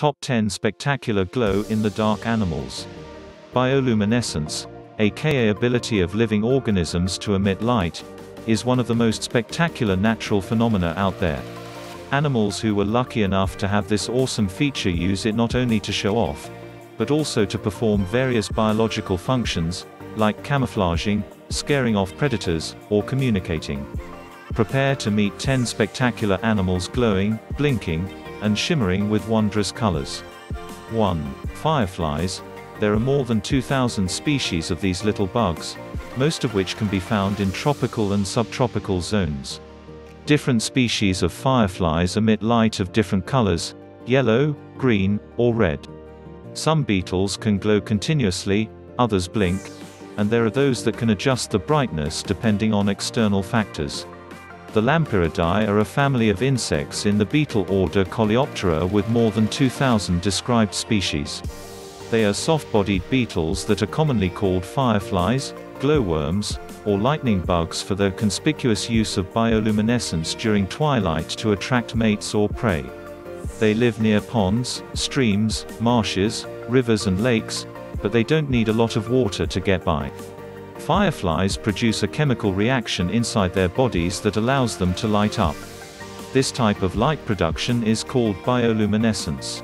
Top 10 Spectacular Glow-in-the-Dark Animals. Bioluminescence, aka ability of living organisms to emit light, is one of the most spectacular natural phenomena out there. Animals who were lucky enough to have this awesome feature use it not only to show off, but also to perform various biological functions, like camouflaging, scaring off predators, or communicating. Prepare to meet 10 spectacular animals glowing, blinking, and shimmering with wondrous colors. 1. Fireflies. There are more than 2,000 species of these little bugs, most of which can be found in tropical and subtropical zones. Different species of fireflies emit light of different colors, yellow, green, or red. Some beetles can glow continuously, others blink, and there are those that can adjust the brightness depending on external factors. The Lampyridae are a family of insects in the beetle order Coleoptera with more than 2,000 described species. They are soft-bodied beetles that are commonly called fireflies, glowworms, or lightning bugs for their conspicuous use of bioluminescence during twilight to attract mates or prey. They live near ponds, streams, marshes, rivers and lakes, but they don't need a lot of water to get by. Fireflies produce a chemical reaction inside their bodies that allows them to light up. This type of light production is called bioluminescence.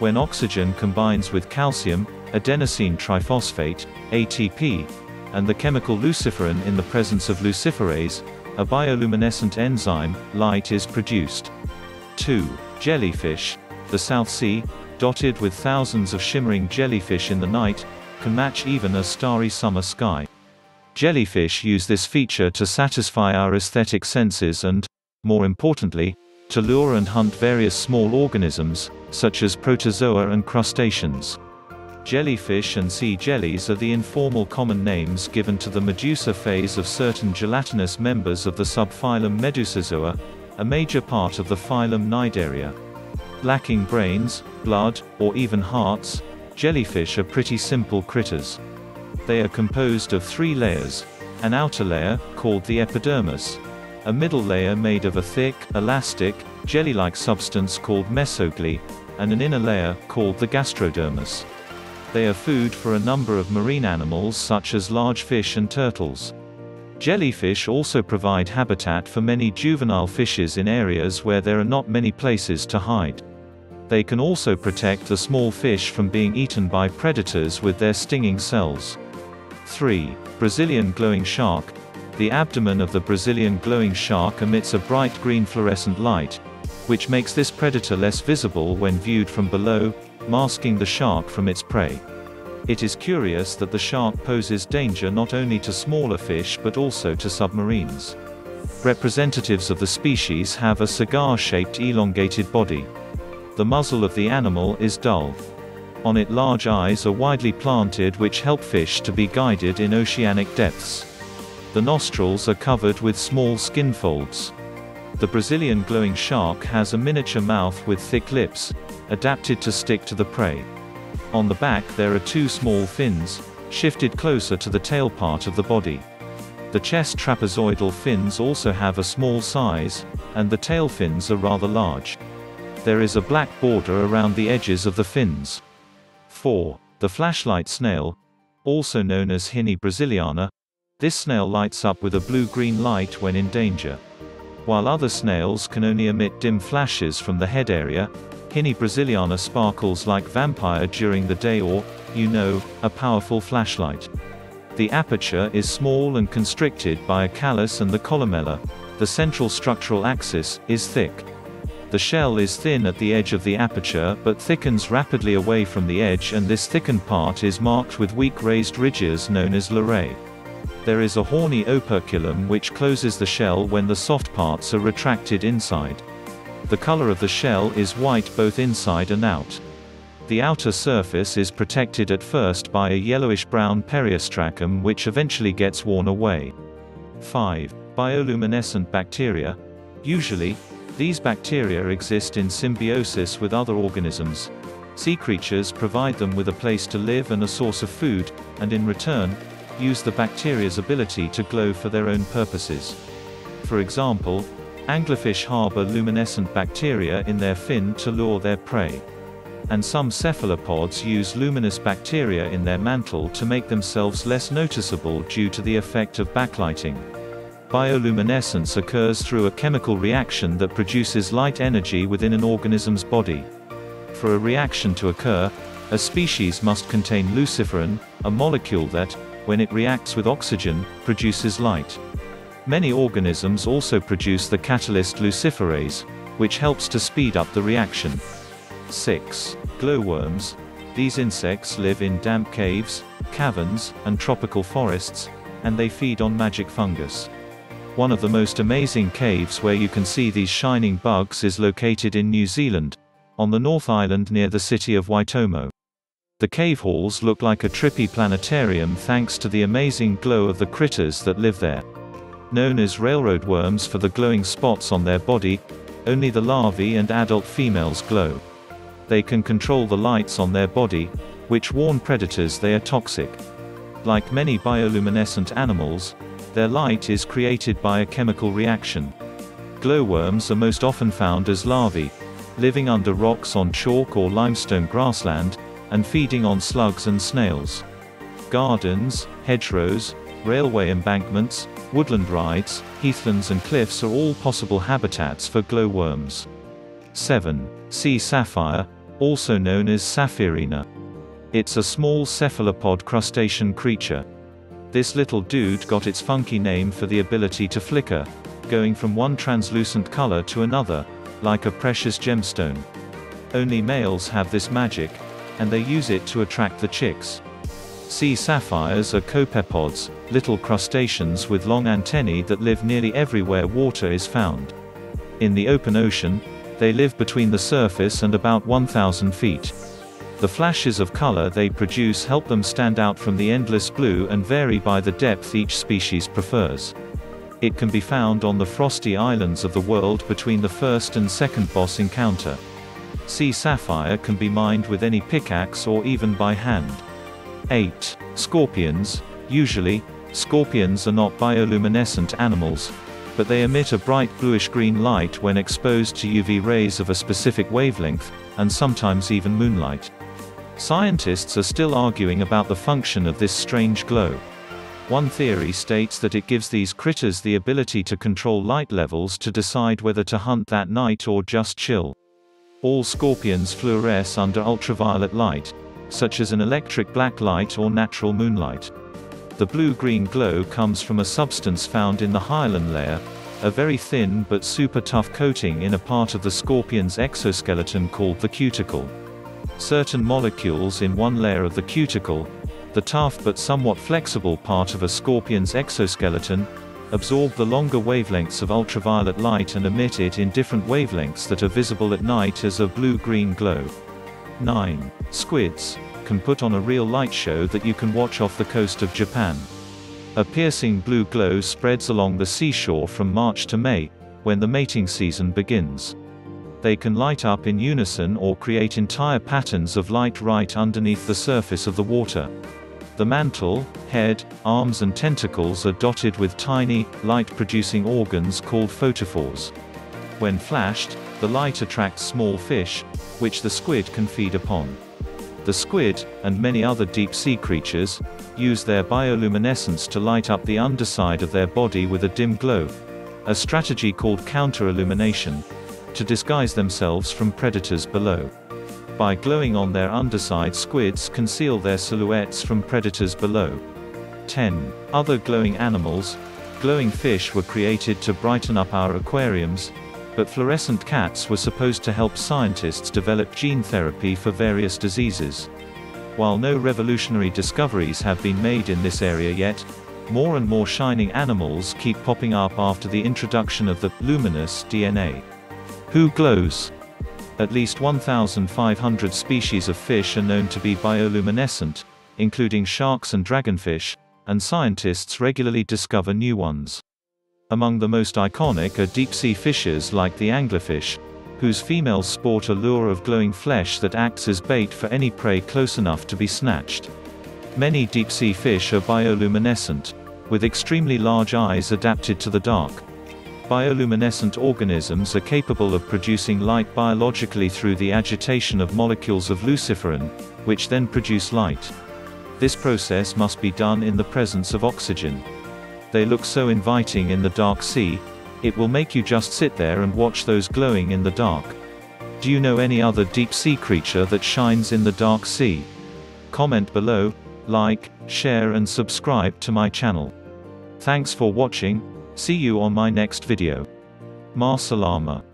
When oxygen combines with calcium, adenosine triphosphate, ATP, and the chemical luciferin in the presence of luciferase, a bioluminescent enzyme, light is produced. 2. Jellyfish. The South Sea, dotted with thousands of shimmering jellyfish in the night, can match even a starry summer sky. Jellyfish use this feature to satisfy our aesthetic senses and, more importantly, to lure and hunt various small organisms, such as protozoa and crustaceans. Jellyfish and sea jellies are the informal common names given to the medusa phase of certain gelatinous members of the subphylum Medusazoa, a major part of the phylum Cnidaria. Lacking brains, blood, or even hearts, jellyfish are pretty simple critters. They are composed of three layers. An outer layer, called the epidermis. A middle layer made of a thick, elastic, jelly-like substance called mesoglea, and an inner layer, called the gastrodermis. They are food for a number of marine animals such as large fish and turtles. Jellyfish also provide habitat for many juvenile fishes in areas where there are not many places to hide. They can also protect the small fish from being eaten by predators with their stinging cells. 3. Brazilian glowing shark. The abdomen of the Brazilian glowing shark emits a bright green fluorescent light, which makes this predator less visible when viewed from below, masking the shark from its prey. It is curious that the shark poses danger not only to smaller fish but also to submarines. Representatives of the species have a cigar-shaped elongated body. The muzzle of the animal is dull. On it large eyes are widely planted which help fish to be guided in oceanic depths. The nostrils are covered with small skin folds. The Brazilian glowing shark has a miniature mouth with thick lips, adapted to stick to the prey. On the back there are two small fins, shifted closer to the tail part of the body. The chest trapezoidal fins also have a small size, and the tail fins are rather large. There is a black border around the edges of the fins. 4. The flashlight snail, also known as Hinea brasiliana. This snail lights up with a blue-green light when in danger. While other snails can only emit dim flashes from the head area, Hinea brasiliana sparkles like vampire during the day or, you know, a powerful flashlight. The aperture is small and constricted by a callus and the columella. The central structural axis is thick. The shell is thin at the edge of the aperture but thickens rapidly away from the edge and this thickened part is marked with weak raised ridges known as lirae. There is a horny operculum which closes the shell when the soft parts are retracted inside. The color of the shell is white both inside and out. The outer surface is protected at first by a yellowish-brown periostracum which eventually gets worn away. 5. Bioluminescent bacteria. Usually, these bacteria exist in symbiosis with other organisms. Sea creatures provide them with a place to live and a source of food, and in return, use the bacteria's ability to glow for their own purposes. For example, anglerfish harbor luminescent bacteria in their fin to lure their prey. and some cephalopods use luminous bacteria in their mantle to make themselves less noticeable due to the effect of backlighting. Bioluminescence occurs through a chemical reaction that produces light energy within an organism's body. For a reaction to occur, a species must contain luciferin, a molecule that, when it reacts with oxygen, produces light. Many organisms also produce the catalyst luciferase, which helps to speed up the reaction. 6. Glowworms. These insects live in damp caves, caverns, and tropical forests, and they feed on magic fungus. One of the most amazing caves where you can see these shining bugs is located in New Zealand, on the North Island near the city of Waitomo. The cave halls look like a trippy planetarium thanks to the amazing glow of the critters that live there. Known as railroad worms for the glowing spots on their body, only the larvae and adult females glow they can control the lights on their body, which warn predators they are toxic. Like many bioluminescent animals, their light is created by a chemical reaction. Glowworms are most often found as larvae, living under rocks on chalk or limestone grassland, and feeding on slugs and snails. Gardens, hedgerows, railway embankments, woodland rides, heathlands and cliffs are all possible habitats for glowworms. 7. Sea sapphire, also known as Sapphirina. It's a small cephalopod crustacean creature. This little dude got its funky name for the ability to flicker, going from one translucent color to another, like a precious gemstone. Only males have this magic, and they use it to attract the chicks. Sea sapphires are copepods, little crustaceans with long antennae that live nearly everywhere water is found. In the open ocean, they live between the surface and about 1,000 feet. The flashes of color they produce help them stand out from the endless blue and vary by the depth each species prefers. It can be found on the frosty islands of the world between the first and second boss encounter. Sea sapphire can be mined with any pickaxe or even by hand. 8. Scorpions. Usually, scorpions are not bioluminescent animals, but they emit a bright bluish-green light when exposed to UV rays of a specific wavelength, and sometimes even moonlight. Scientists are still arguing about the function of this strange glow. One theory states that it gives these critters the ability to control light levels to decide whether to hunt that night or just chill. All scorpions fluoresce under ultraviolet light, such as an electric black light or natural moonlight. The blue-green glow comes from a substance found in the hyaline layer, a very thin but super tough coating in a part of the scorpion's exoskeleton called the cuticle. Certain molecules in one layer of the cuticle, the tough but somewhat flexible part of a scorpion's exoskeleton, absorb the longer wavelengths of ultraviolet light and emit it in different wavelengths that are visible at night as a blue-green glow. 9. Squids can put on a real light show that you can watch off the coast of Japan. A piercing blue glow spreads along the seashore from March to May, when the mating season begins. They can light up in unison or create entire patterns of light right underneath the surface of the water. The mantle, head, arms and tentacles are dotted with tiny, light-producing organs called photophores. When flashed, the light attracts small fish, which the squid can feed upon. The squid, and many other deep-sea creatures, use their bioluminescence to light up the underside of their body with a dim glow, a strategy called counter-illumination, to disguise themselves from predators below. By glowing on their underside squids conceal their silhouettes from predators below. 10. Other glowing animals. Glowing fish were created to brighten up our aquariums, but fluorescent cats were supposed to help scientists develop gene therapy for various diseases. While no revolutionary discoveries have been made in this area yet, more and more shining animals keep popping up after the introduction of the luminous DNA. Who glows? At least 1,500 species of fish are known to be bioluminescent, including sharks and dragonfish, and scientists regularly discover new ones. Among the most iconic are deep-sea fishes like the anglerfish, whose females sport a lure of glowing flesh that acts as bait for any prey close enough to be snatched. Many deep-sea fish are bioluminescent, with extremely large eyes adapted to the dark. Bioluminescent organisms are capable of producing light biologically through the agitation of molecules of luciferin, which then produce light. This process must be done in the presence of oxygen. They look so inviting in the dark sea, it will make you just sit there and watch those glowing in the dark. Do you know any other deep sea creature that shines in the dark sea? Comment below, like, share and subscribe to my channel. Thanks for watching, see you on my next video. Ma Salama.